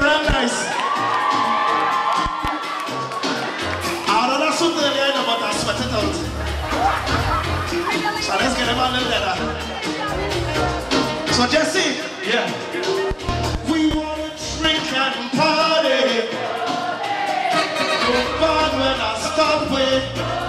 around nice. I'll I. So let's get him a little. So Jesse. Yeah. We wanna drink and party. No bad when I stop with.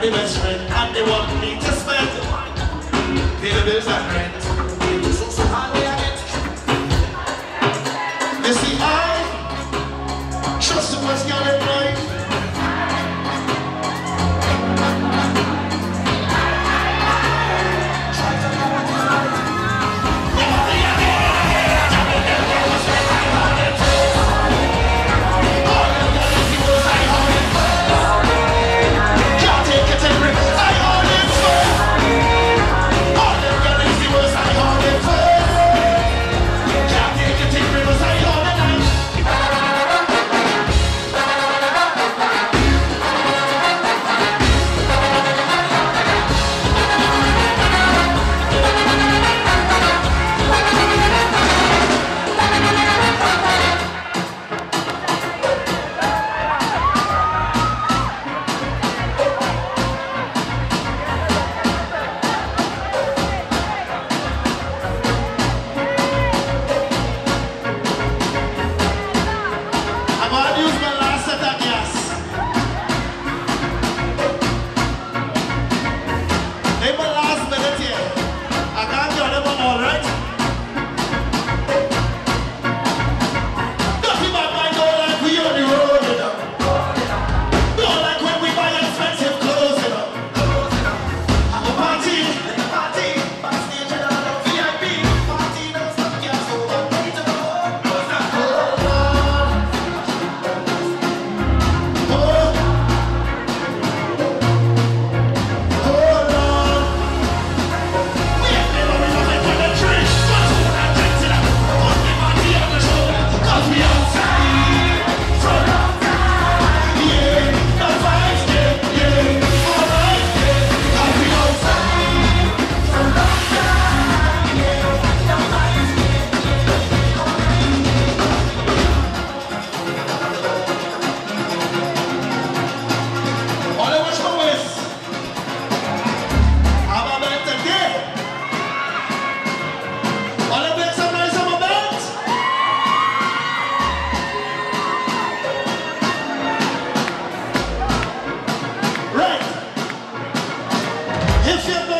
my best friend, and they want me to spend. Feel the bills are friend. receba.